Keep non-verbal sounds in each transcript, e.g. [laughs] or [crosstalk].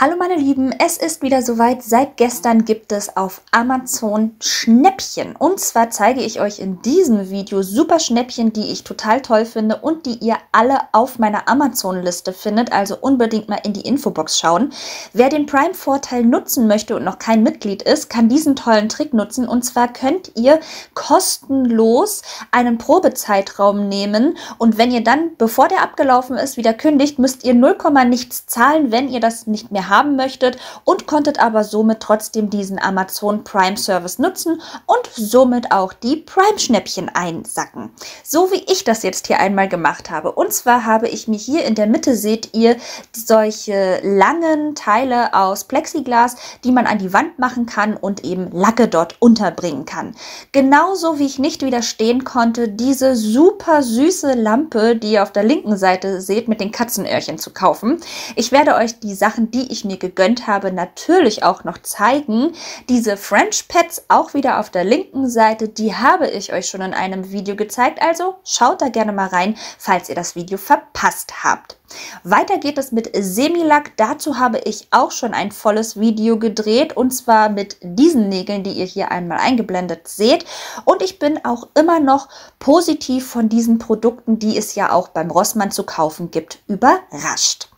Hallo meine Lieben, es ist wieder soweit. Seit gestern gibt es auf Amazon Schnäppchen. Und zwar zeige ich euch in diesem Video super Schnäppchen, die ich total toll finde und die ihr alle auf meiner Amazon-Liste findet. Also unbedingt mal in die Infobox schauen. Wer den Prime-Vorteil nutzen möchte und noch kein Mitglied ist, kann diesen tollen Trick nutzen. Und zwar könnt ihr kostenlos einen Probezeitraum nehmen. Und wenn ihr dann, bevor der abgelaufen ist, wieder kündigt, müsst ihr 0, nichts zahlen, wenn ihr das nicht mehr haben möchtet und konntet aber somit trotzdem diesen Amazon Prime Service nutzen und somit auch die Prime Schnäppchen einsacken. So wie ich das jetzt hier einmal gemacht habe. Und zwar habe ich mir hier in der Mitte seht ihr solche langen Teile aus Plexiglas, die man an die Wand machen kann und eben Lacke dort unterbringen kann. Genauso wie ich nicht widerstehen konnte, diese super süße Lampe, die ihr auf der linken Seite seht, mit den Katzenöhrchen zu kaufen. Ich werde euch die Sachen, die ich ich mir gegönnt habe, natürlich auch noch zeigen. Diese French Pets auch wieder auf der linken Seite, die habe ich euch schon in einem Video gezeigt. Also schaut da gerne mal rein, falls ihr das Video verpasst habt. Weiter geht es mit Semilack. Dazu habe ich auch schon ein volles Video gedreht und zwar mit diesen Nägeln, die ihr hier einmal eingeblendet seht. Und ich bin auch immer noch positiv von diesen Produkten, die es ja auch beim Rossmann zu kaufen gibt, überrascht.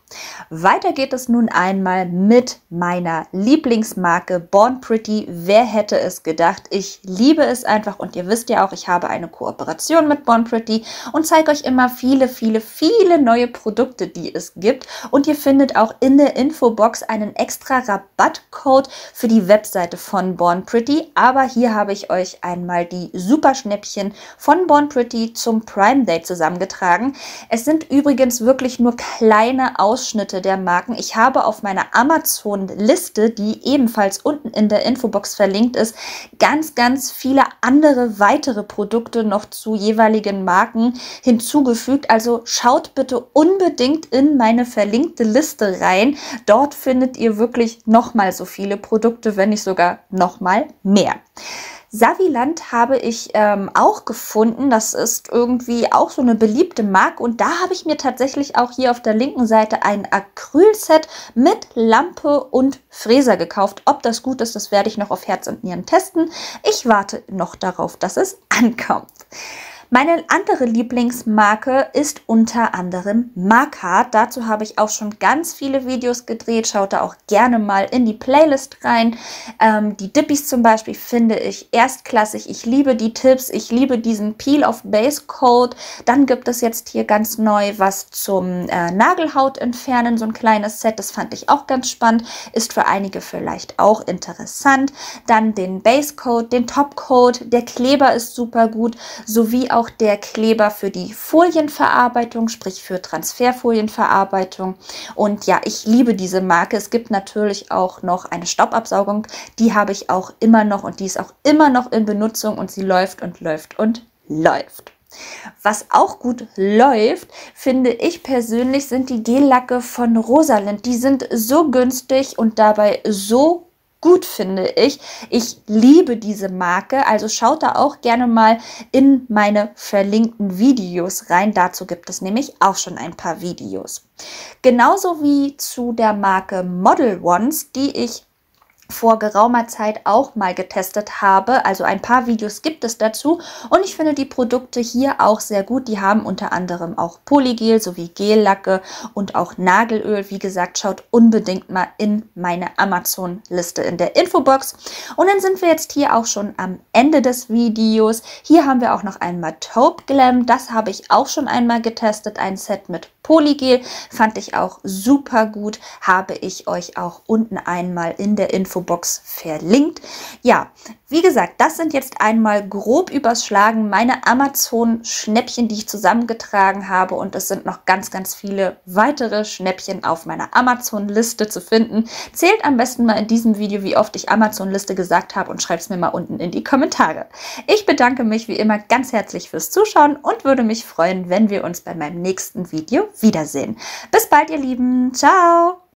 Weiter geht es nun einmal mit meiner Lieblingsmarke Born Pretty. Wer hätte es gedacht? Ich liebe es einfach und ihr wisst ja auch, ich habe eine Kooperation mit Born Pretty und zeige euch immer viele, viele, viele neue Produkte, die es gibt. Und ihr findet auch in der Infobox einen extra Rabattcode für die Webseite von Born Pretty. Aber hier habe ich euch einmal die Superschnäppchen von Born Pretty zum Prime Day zusammengetragen. Es sind übrigens wirklich nur kleine Ausschnitte Ausschnitte der Marken. Ich habe auf meiner Amazon-Liste, die ebenfalls unten in der Infobox verlinkt ist, ganz, ganz viele andere weitere Produkte noch zu jeweiligen Marken hinzugefügt. Also schaut bitte unbedingt in meine verlinkte Liste rein. Dort findet ihr wirklich nochmal so viele Produkte, wenn nicht sogar nochmal mehr. Saviland habe ich ähm, auch gefunden. Das ist irgendwie auch so eine beliebte Marke. Und da habe ich mir tatsächlich auch hier auf der linken Seite ein Acrylset mit Lampe und Fräser gekauft. Ob das gut ist, das werde ich noch auf Herz und Nieren testen. Ich warte noch darauf, dass es [laughs] ankommt. Meine andere Lieblingsmarke ist unter anderem Markart. Dazu habe ich auch schon ganz viele Videos gedreht. Schaut da auch gerne mal in die Playlist rein. Ähm, die Dippies zum Beispiel finde ich erstklassig. Ich liebe die Tipps. Ich liebe diesen Peel of Base Coat. Dann gibt es jetzt hier ganz neu was zum äh, Nagelhaut entfernen. So ein kleines Set. Das fand ich auch ganz spannend. Ist für einige vielleicht auch interessant. Dann den Base Coat, den Top Coat. Der Kleber ist super gut. Sowie auch auch der Kleber für die Folienverarbeitung, sprich für Transferfolienverarbeitung. Und ja, ich liebe diese Marke. Es gibt natürlich auch noch eine Staubabsaugung. Die habe ich auch immer noch und die ist auch immer noch in Benutzung und sie läuft und läuft und läuft. Was auch gut läuft, finde ich persönlich, sind die Gellacke von Rosalind. Die sind so günstig und dabei so gut, finde ich. Ich liebe diese Marke, also schaut da auch gerne mal in meine verlinkten Videos rein. Dazu gibt es nämlich auch schon ein paar Videos. Genauso wie zu der Marke Model Ones, die ich vor geraumer Zeit auch mal getestet habe. Also ein paar Videos gibt es dazu und ich finde die Produkte hier auch sehr gut. Die haben unter anderem auch Polygel sowie Gellacke und auch Nagelöl. Wie gesagt, schaut unbedingt mal in meine Amazon-Liste in der Infobox. Und dann sind wir jetzt hier auch schon am Ende des Videos. Hier haben wir auch noch einmal Taupe Glam. Das habe ich auch schon einmal getestet. Ein Set mit Polygel fand ich auch super gut. Habe ich euch auch unten einmal in der Infobox Infobox verlinkt. Ja, wie gesagt, das sind jetzt einmal grob überschlagen meine Amazon-Schnäppchen, die ich zusammengetragen habe. Und es sind noch ganz, ganz viele weitere Schnäppchen auf meiner Amazon-Liste zu finden. Zählt am besten mal in diesem Video, wie oft ich Amazon-Liste gesagt habe und schreibt es mir mal unten in die Kommentare. Ich bedanke mich wie immer ganz herzlich fürs Zuschauen und würde mich freuen, wenn wir uns bei meinem nächsten Video wiedersehen. Bis bald, ihr Lieben. Ciao!